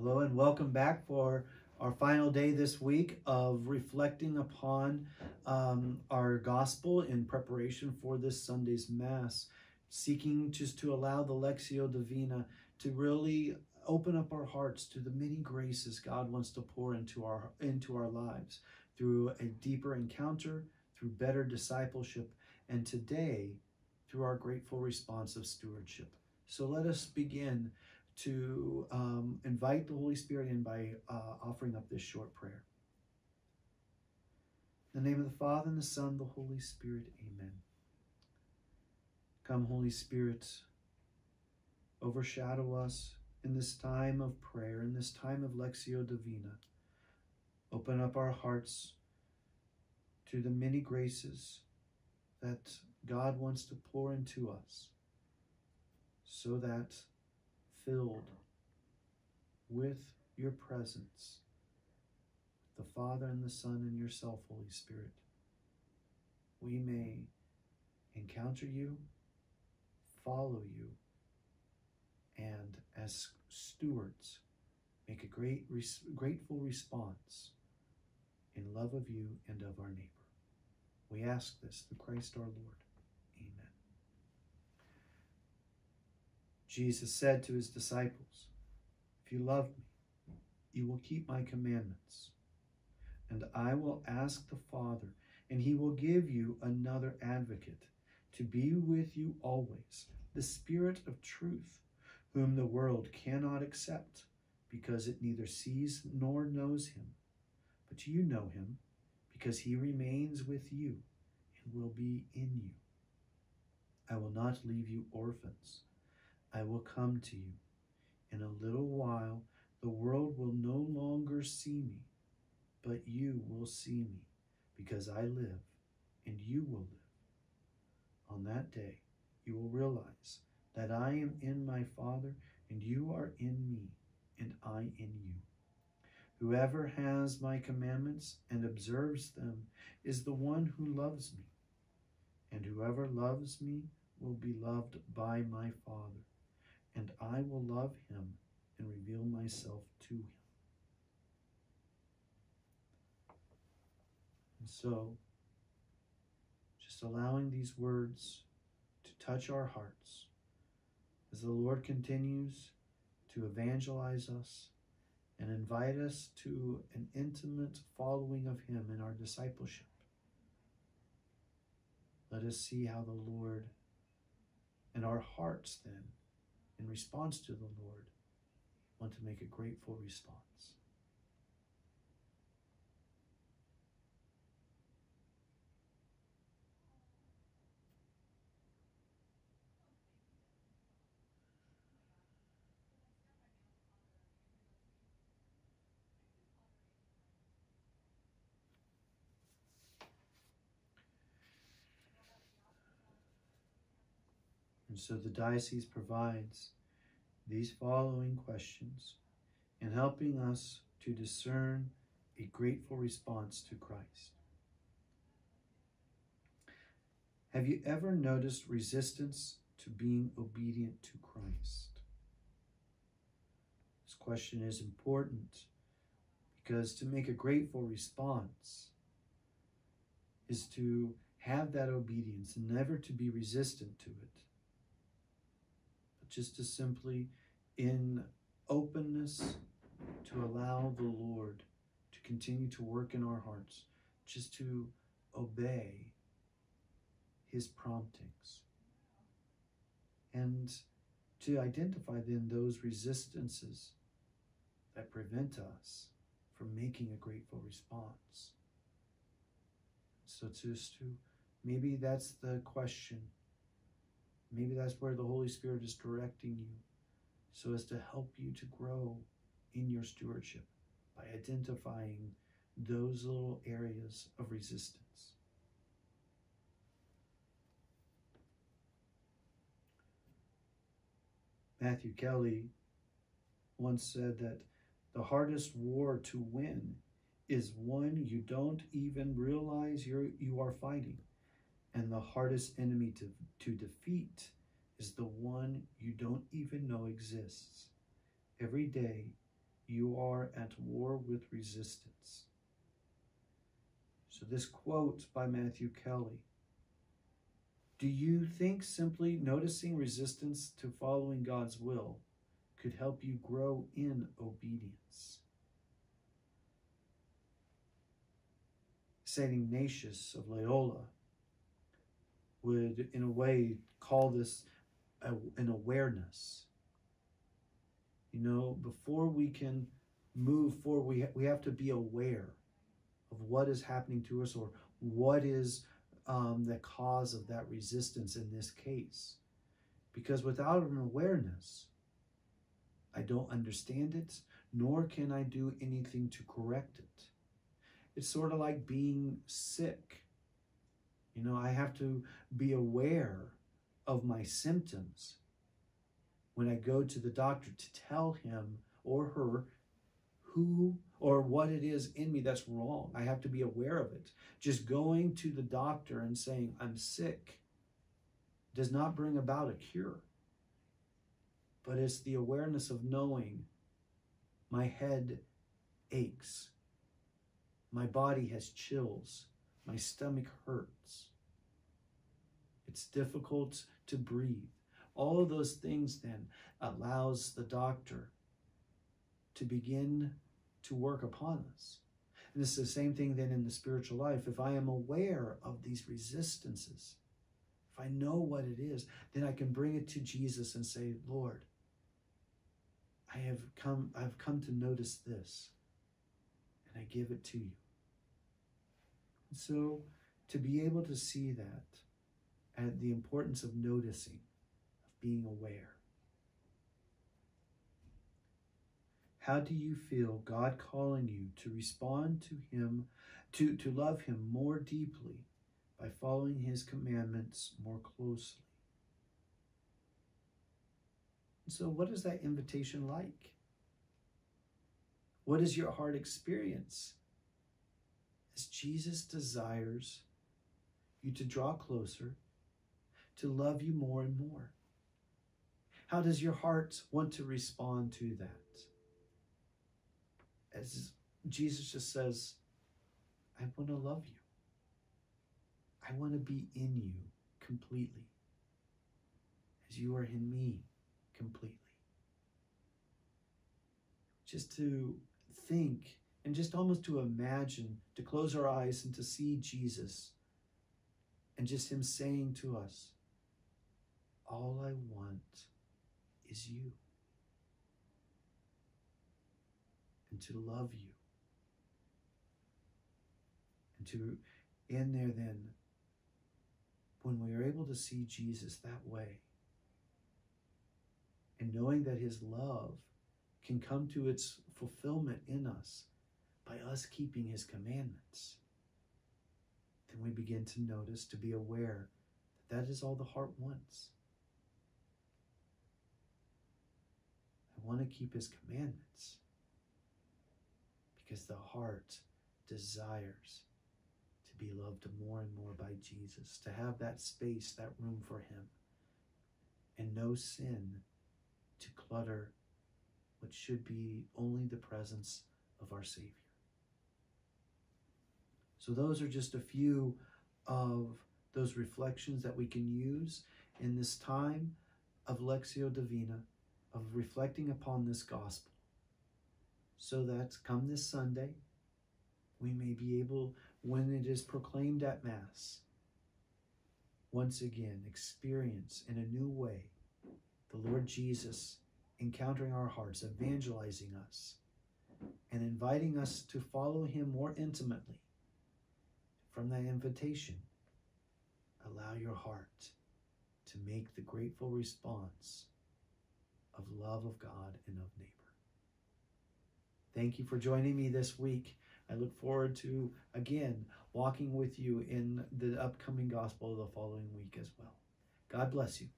Hello and welcome back for our final day this week of reflecting upon um, our gospel in preparation for this Sunday's Mass, seeking just to allow the Lectio Divina to really open up our hearts to the many graces God wants to pour into our into our lives through a deeper encounter, through better discipleship, and today through our grateful response of stewardship. So let us begin to um, invite the Holy Spirit in by uh, offering up this short prayer. In the name of the Father, and the Son, and the Holy Spirit, amen. Come, Holy Spirit, overshadow us in this time of prayer, in this time of Lectio Divina. Open up our hearts to the many graces that God wants to pour into us so that filled with your presence, the Father and the Son and yourself, Holy Spirit, we may encounter you, follow you, and as stewards, make a great, res- grateful response in love of you and of our neighbor. We ask this through Christ our Lord. Amen. Jesus said to his disciples, If you love me, you will keep my commandments. And I will ask the Father, and he will give you another advocate to be with you always, the Spirit of truth, whom the world cannot accept, because it neither sees nor knows him. But you know him, because he remains with you and will be in you. I will not leave you orphans. I will come to you. In a little while, the world will no longer see me, but you will see me, because I live, and you will live. On that day, you will realize that I am in my Father, and you are in me, and I in you. Whoever has my commandments and observes them is the one who loves me. And whoever loves me will be loved by my Father, and I will love him and reveal myself to him. And so, just allowing these words to touch our hearts as the Lord continues to evangelize us and invite us to an intimate following of Him in our discipleship. Let us see how the Lord and our hearts then, in response to the Lord, want to make a grateful response. So the diocese provides these following questions in helping us to discern a grateful response to Christ. Have you ever noticed resistance to being obedient to Christ? This question is important because to make a grateful response is to have that obedience and never to be resistant to it just to simply, in openness, to allow the Lord to continue to work in our hearts, just to obey His promptings. And to identify then those resistances that prevent us from making a grateful response. So just to maybe that's the question Maybe that's where the Holy Spirit is directing you so as to help you to grow in your stewardship by identifying those little areas of resistance. Matthew Kelly once said that the hardest war to win is one you don't even realize you're, you are fighting. And the hardest enemy to, to defeat is the one you don't even know exists. Every day, you are at war with resistance. So, this quote by Matthew Kelly Do you think simply noticing resistance to following God's will could help you grow in obedience? St. Ignatius of Loyola would, in a way, call this a, an awareness. You know, before we can move forward, we, ha- we have to be aware of what is happening to us or what is um, the cause of that resistance in this case. Because without an awareness, I don't understand it, nor can I do anything to correct it. It's sort of like being sick. You know, I have to be aware of my symptoms when I go to the doctor to tell him or her who or what it is in me that's wrong. I have to be aware of it. Just going to the doctor and saying, I'm sick, does not bring about a cure. But it's the awareness of knowing my head aches, my body has chills, my stomach hurts, it's difficult to breathe. All of those things then allows the doctor to begin to work upon us. And it's the same thing then in the spiritual life. If I am aware of these resistances, if I know what it is, then I can bring it to Jesus and say, Lord, I have come, I've come to notice this, and I give it to you. So to be able to see that and the importance of noticing, of being aware. How do you feel God calling you to respond to Him, to, to love Him more deeply by following His commandments more closely? So, what is that invitation like? What is your heart experience? Jesus desires you to draw closer, to love you more and more. How does your heart want to respond to that? as Jesus just says, I want to love you. I want to be in you completely as you are in me completely. Just to think and just almost to imagine, to close our eyes and to see Jesus and just Him saying to us, All I want is you. and to love you. And to, in there then, when we are able to see Jesus that way, and knowing that his love can come to its fulfillment in us by us keeping his commandments, then we begin to notice, to be aware that that is all the heart wants. I want to keep his commandments because the heart desires to be loved more and more by Jesus, to have that space, that room for Him, and no sin to clutter what should be only the presence of our Savior. So, those are just a few of those reflections that we can use in this time of Lectio Divina, of reflecting upon this gospel so that come this Sunday, we may be able, when it is proclaimed at Mass, once again experience in a new way the Lord Jesus encountering our hearts, evangelizing us, and inviting us to follow Him more intimately. From that invitation, allow your heart to make the grateful response of love of God and of neighbor. Thank you for joining me this week. I look forward to, again, walking with you in the upcoming gospel of the following week as well. God bless you.